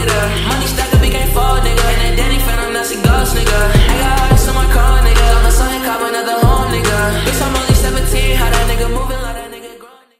get up. Money stacked up, we can't fall, nigga. And that daddy phantom, not a ghost, nigga. I got artists on my car, nigga. On the sun, cop another home, nigga. Bitch, I'm